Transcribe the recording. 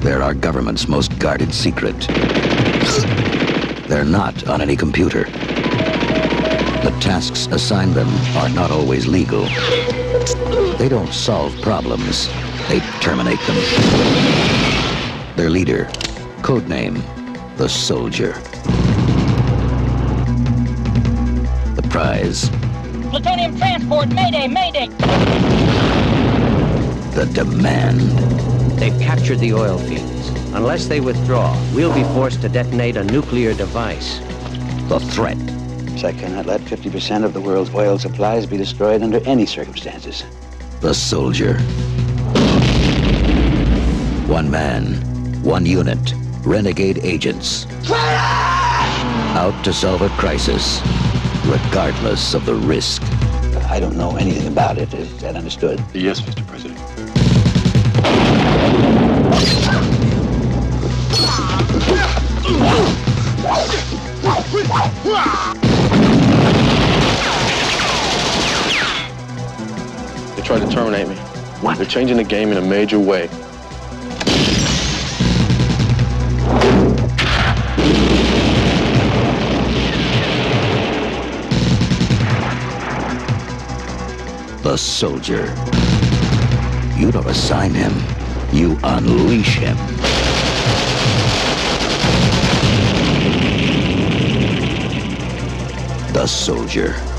They're our government's most guarded secret. They're not on any computer. The tasks assigned them are not always legal. They don't solve problems. They terminate them. Their leader, codename, the Soldier. The prize, Plutonium transport, mayday, mayday! The demand. They've captured the oil fields. Unless they withdraw, we'll be forced to detonate a nuclear device. The threat. I cannot let 50% of the world's oil supplies be destroyed under any circumstances. The Soldier. One man, one unit, renegade agents. Out to solve a crisis, regardless of the risk. I don't know anything about it. Is that understood? Yes, Mr. President. They tried to terminate me. What? They're changing the game in a major way. The Soldier. You don't assign him, you unleash him. The Soldier.